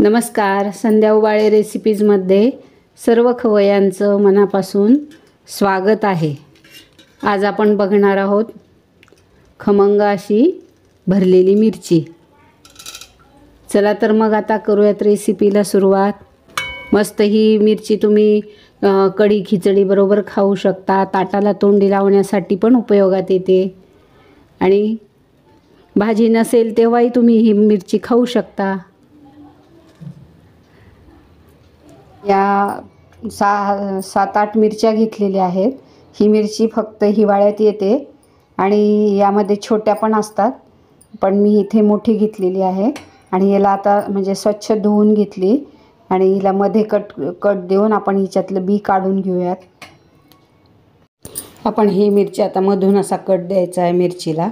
नमस्कार. संध्या उबाळे रेसिपीजमध्ये सर्व खवयांचं मनापासून स्वागत आहे. आज आपण बघणार आहोत खमंग अशी भरलेली मिरची. चला तर मग आता करूयात रेसिपीला सुरुवात. मस्त ही मिरची तुम्ही कढी खिचडी बरोबर खाऊ शकता. ताटाला तोंडी लावण्यासाठी पण उपयोगात येते. आणि भाजी नसेल तेव्हाही तुम्ही ही मिरची खाऊ शकता. या सा सात आठ मिरच्या घेतलेल्या आहेत. ही मिरची फक्त हिवाळ्यात येते आणि यामध्ये छोट्या पण असतात पण मी इथे मोठी घेतलेली आहे आणि याला आता म्हणजे स्वच्छ धुवून घेतली आणि हिला मध्ये कट कट देऊन आपण हिच्यातलं बी काढून घेऊयात. आपण ही मिरची आता मधून असा कट द्यायचा आहे मिरचीला.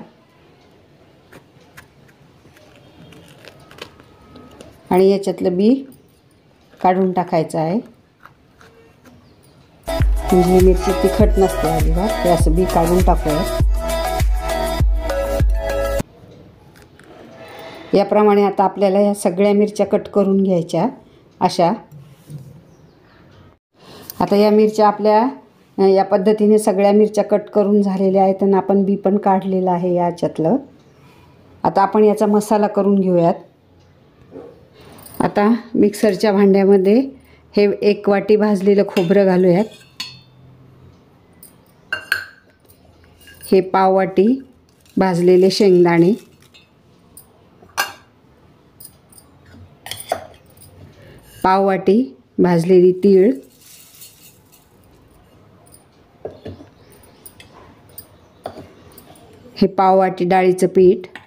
आणि याच्यातलं बी काढून टाकायचं आहे. म्हणजे मिरची तिखट नसते अजिबात ते असं बी काढून टाकूया. याप्रमाणे आता आपल्याला या सगळ्या मिरच्या कट करून घ्यायच्या अशा. आता या मिरच्या आपल्या या पद्धतीने सगळ्या मिरच्या कट करून झालेल्या आहेत आणि आपण बी पण काढलेलं आहे याच्यातलं. आता आपण याचा मसाला करून घेऊयात. आता मिक्सरच्या भांड्यामध्ये हे एक वाटी भाजलेलं खोबरं घालूयात. हे पाव वाटी भाजलेले शेंगदाणे. पाव वाटी भाजलेली तीळ. हे पाव वाटी डाळीचं पीठ.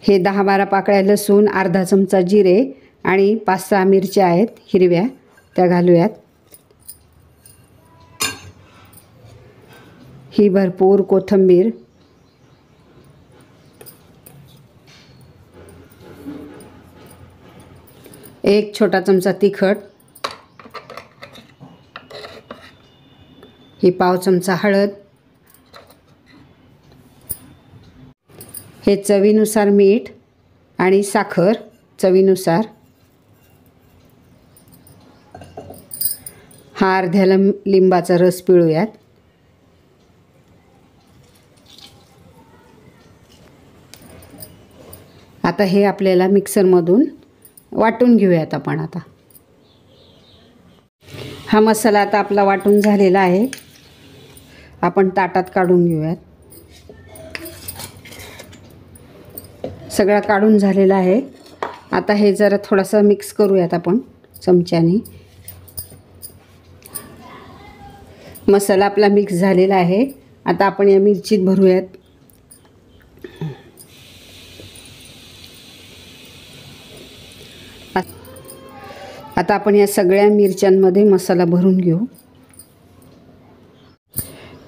हे दहा बारा पाकळ्या लसूण अर्धा चमचा जिरे आणि पाच सहा मिरच्या आहेत हिरव्या. त्या घालूयात. ही भरपूर कोथिंबीर. एक छोटा चमचा तिखट. ही पाव चमचा हळद. हे चवीनुसार मीठ आणि साखर चवीनुसार. हा अर्ध्या लिंबाचा रस पिळूयात. आता हे आपल्याला मिक्सरमधून वाटून घेऊयात आपण आता. हा मसाला आता आपला वाटून झालेला आहे. आपण ताटात काढून घेऊयात. सगळा काढून झालेला आहे. आता हे जरा थोडासा मिक्स करूयात आपण चमच्याने. मसाला आपला मिक्स झालेला आहे. आता आपण या मिरचीत भरूयात. आता आपण या सगळ्या मिरच्यांमध्ये मसाला भरून घेऊ.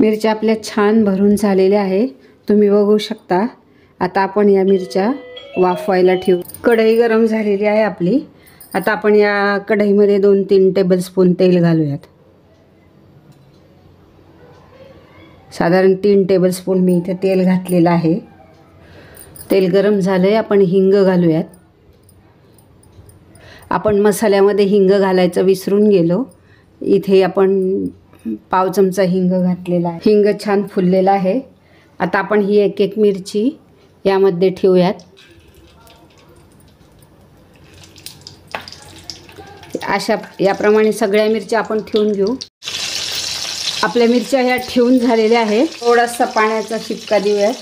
मिरच्या आपल्या छान भरून झालेल्या आहे. तुम्ही बघू शकता. आता आपण या मिरच्या वाफवायला ठेवू. कढई गरम झालेली आहे आपली. आता आपण या कढईमध्ये दोन तीन टेबलस्पून तेल घालूयात. साधारण तीन टेबलस्पून मी इथे तेल घातलेलं आहे. तेल गरम झालं आहे आपण हिंग घालूयात. आपण मसाल्यामध्ये हिंग घालायचं विसरून गेलो. इथे आपण पाव चमचा हिंग घातलेला आहे. हिंग छान फुललेला आहे. आता आपण ही एक एक मिरची यामध्ये ठेवूयात. अशा याप्रमाणे सगळ्या मिरच्या आपण ठेवून घेऊ. आपल्या मिरच्या ह्या ठेवून झालेल्या आहेत. थोडासा पाण्याचा शिपका देऊयात.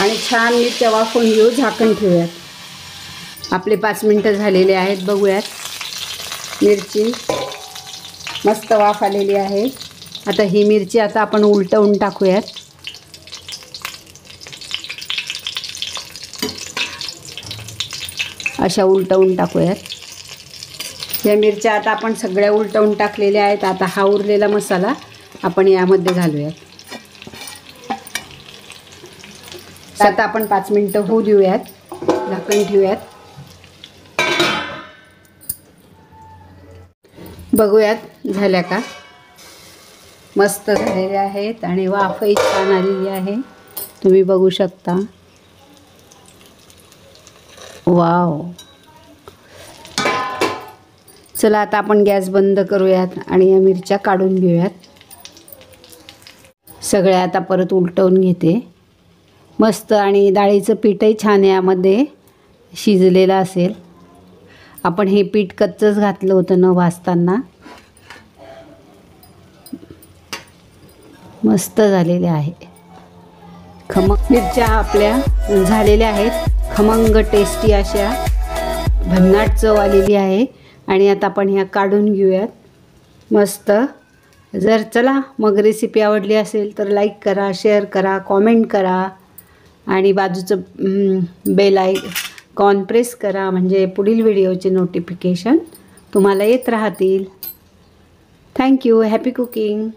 आणि छान मिरच्या वाफून घेऊ झाकण ठेवूयात. आपले पाच मिनटं झालेले आहेत बघूयात. मिरची. मस्त वाफ आलेली आहे. आता ही मिरची आता आपण उलटवून टाकूयात. अशा उलटवून टाकूयात. या मिरच्या आता आपण सगळ्या उलटवून टाकलेल्या आहेत. आता हा उरलेला मसाला आपण यामध्ये घालूयात. आता आपण पाच मिनटं होऊ देऊयात. झाकण ठेवूयात. बघूयात झाल्या का? मस्त झालेल्या आहेत आणि वाफही छान आलेली आहे. तुम्ही बघू शकता. वाव. चला आता आपण गॅस बंद करूयात आणि या मिरच्या काढून घेऊयात. सगळ्या आता परत उलटवून घेते. मस्त आणि डाळीचं पीठही छान यामध्ये. शिजलेलं असेल. आपण हे पीठ कच्चंच घातलं होतं न भाजताना मस्त झालेले आहे. खमंग मिरच्या आपल्या झालेल्या आहेत. खमंग टेस्टी अशा. भन्नाट चव आलेली आहे. आणि आता आपण ह्या काढून घेऊयात. मस्त. जर चला मग रेसिपी आवडली असेल तर लाईक करा शेअर करा कॉमेंट करा. आणि बाजूचं बेल आय कॉन प्रेस करा म्हणजे पुढील व्हिडिओचे नोटिफिकेशन तुम्हाला येत राहतील. Thank you happy cooking